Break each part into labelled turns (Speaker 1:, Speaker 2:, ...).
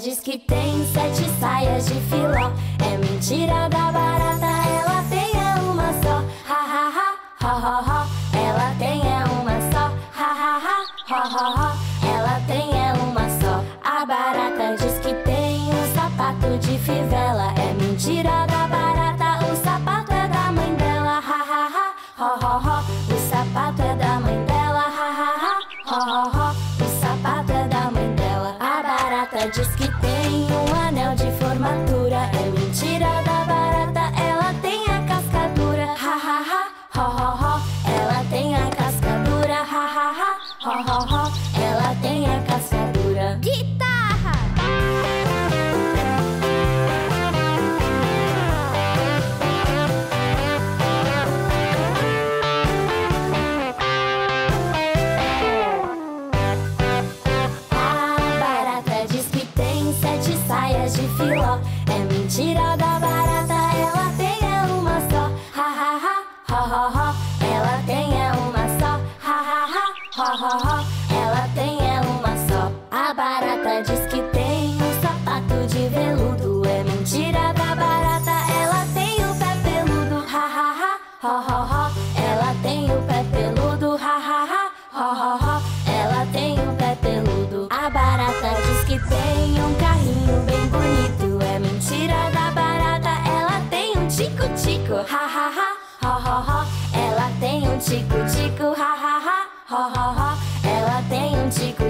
Speaker 1: diz que tem sete saias de filó. É mentira da barata, ela tem é uma só. Ha ha ha, ha ha ha. Ela tem é uma só. Ha ha ha, ha ha ha. Ela tem é uma só. A barata diz que tem um sapato de fivela. É barata diz Mentira da barata, ela tem é uma só. Ha ha ha, ha ha ha. Ela tem é uma só. Ha ha ha, ha ha ha. Ela tem é uma só. A barata diz que tem um sapato de veludo. É mentira da barata, ela tem o pé peludo. Ha ha ha, ha ha ha. Ela tem o pé peludo. Ela tem um tico-tico.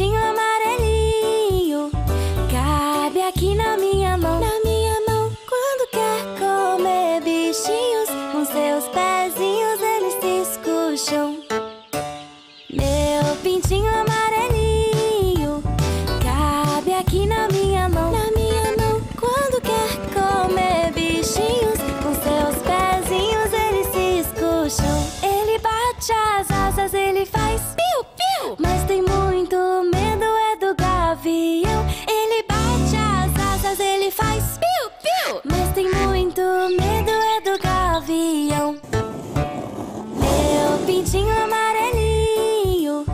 Speaker 1: Meu Meu pintinho amarelinho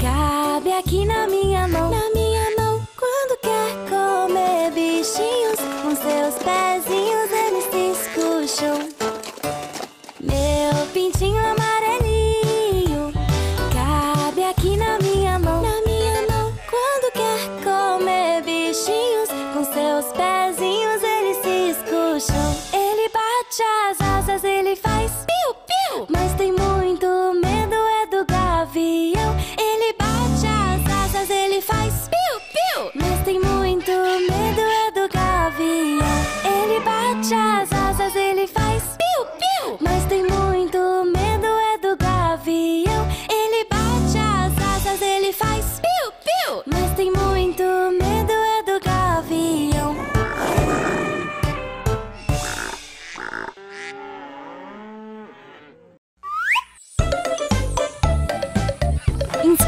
Speaker 1: cabe aqui na minha mão. Na minha mão, quando quer comer bichinhos, com seus pezinhos eles se escucham.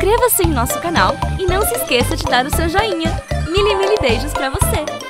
Speaker 2: Inscreva-se em nosso canal e não se esqueça de dar o seu joinha. Mili, mili beijos pra você!